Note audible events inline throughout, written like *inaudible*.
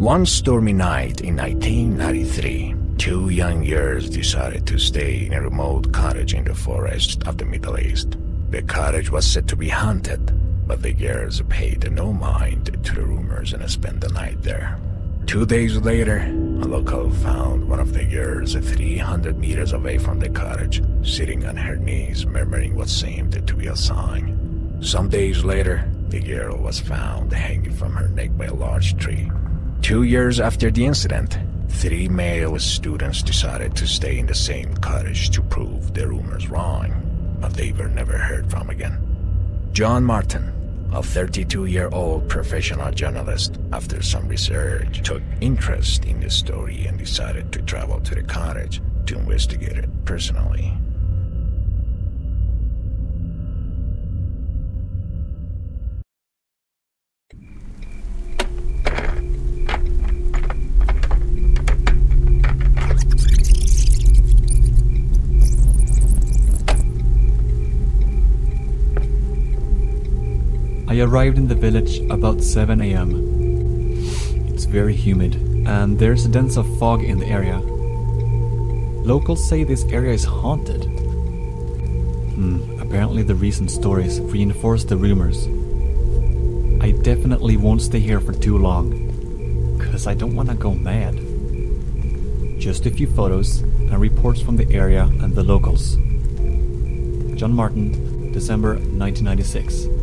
One stormy night in 1993, two young girls decided to stay in a remote cottage in the forest of the Middle East. The cottage was said to be haunted, but the girls paid no mind to the rumors and spent the night there. Two days later, a local found one of the girls 300 meters away from the cottage, sitting on her knees, murmuring what seemed to be a song. Some days later, the girl was found hanging from her neck by a large tree. Two years after the incident, three male students decided to stay in the same cottage to prove the rumors wrong, but they were never heard from again. John Martin, a 32 year old professional journalist, after some research, took interest in the story and decided to travel to the cottage to investigate it personally. I arrived in the village about 7 am. It's very humid, and there's a dense of fog in the area. Locals say this area is haunted. Hmm, apparently the recent stories reinforce the rumors. I definitely won't stay here for too long, cause I don't wanna go mad. Just a few photos and reports from the area and the locals. John Martin, December 1996.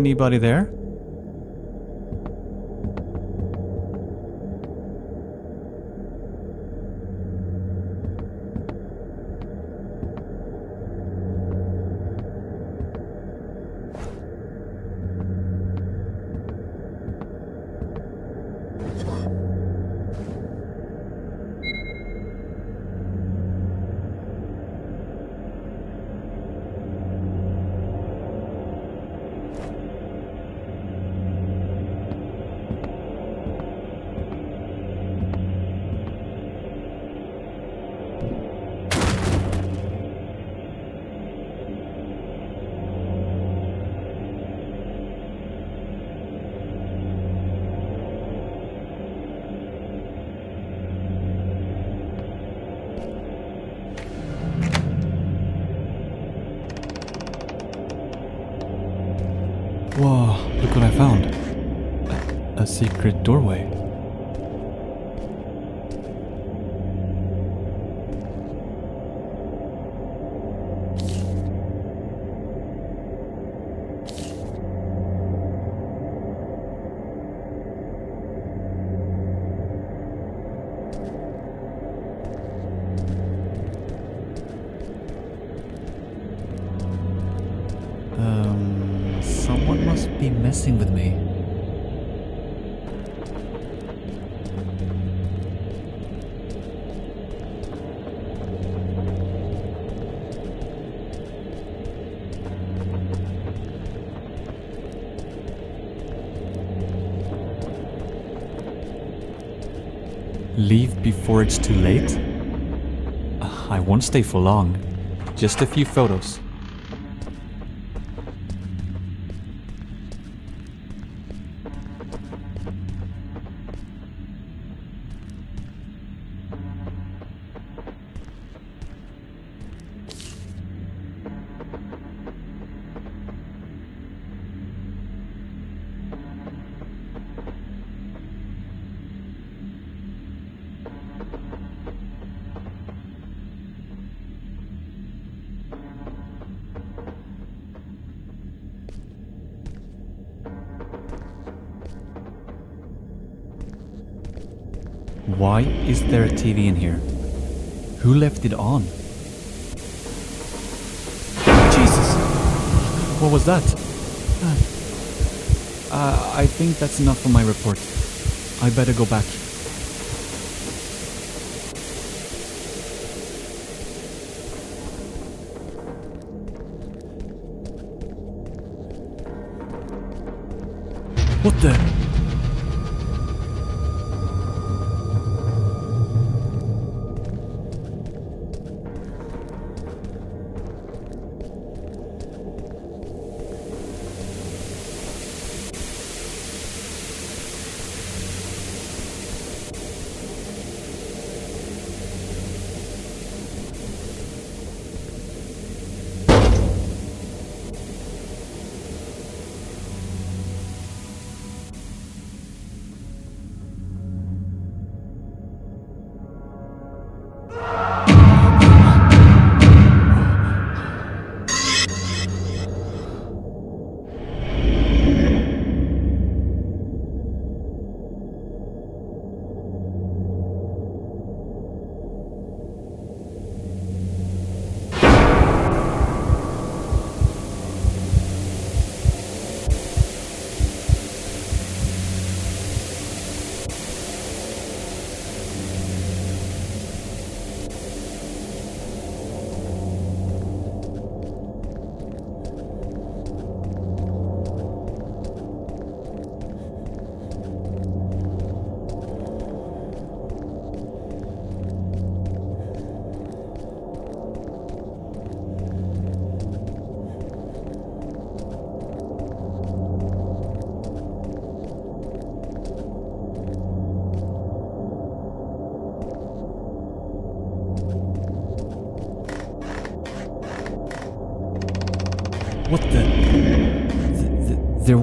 Anybody there? Secret doorway. Before it's too late? Uh, I won't stay for long. Just a few photos. Why is there a TV in here? Who left it on? Jesus! What was that? *sighs* Uh, I think that's enough for my report. I better go back.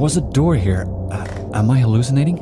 Was a door here. Uh, am I hallucinating?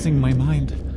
Losing my mind.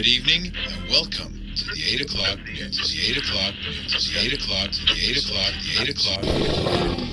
Good evening and welcome to the 8 o'clock news. The 8 o'clock news. The 8 o'clock, the 8 o'clock, the 8 o'clock, the 8 o'clock.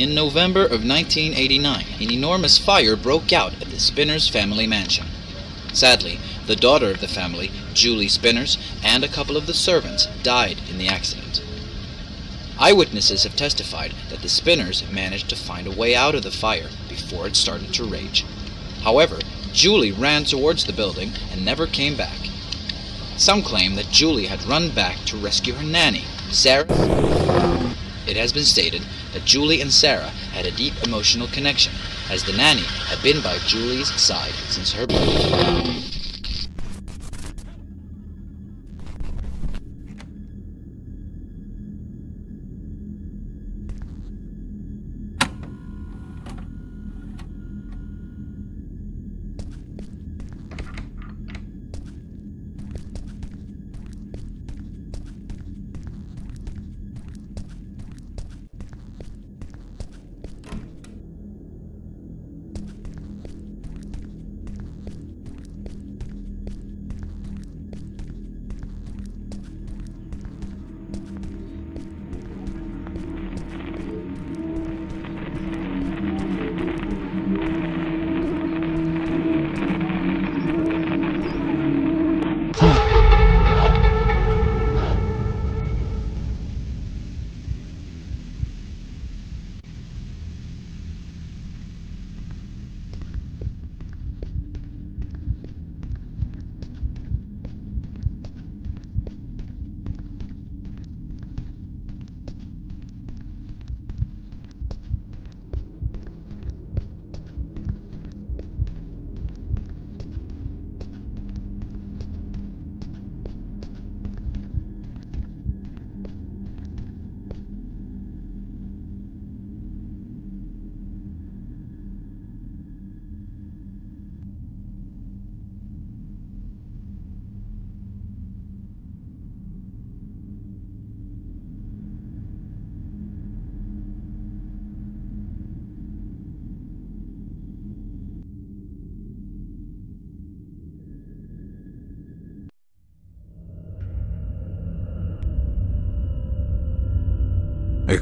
In November of 1989, an enormous fire broke out at the Spinners family mansion. Sadly, The daughter of the family, Julie Spinners, and a couple of the servants died in the accident. Eyewitnesses have testified that the Spinners managed to find a way out of the fire before it started to rage. However, Julie ran towards the building and never came back. Some claim that Julie had run back to rescue her nanny, Sarah. It has been stated that Julie and Sarah had a deep emotional connection, as the nanny had been by Julie's side since her birth.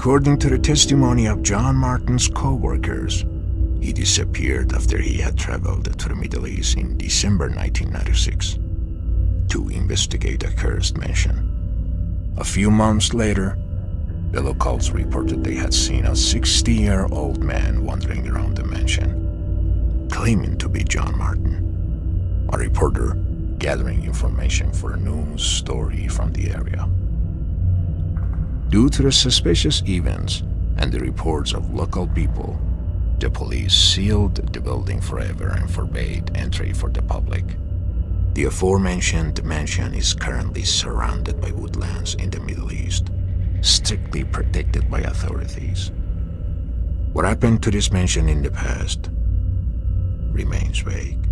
According to the testimony of John Martin's co-workers, he disappeared after he had traveled to the Middle East in December 1996 to investigate a cursed mansion. A few months later, the locals reported they had seen a 60-year-old man wandering around the mansion, claiming to be John Martin, a reporter gathering information for a news story from the area. Due to the suspicious events and the reports of local people, the police sealed the building forever and forbade entry for the public. The aforementioned mansion is currently surrounded by woodlands in the Middle East, strictly protected by authorities. What happened to this mansion in the past remains vague.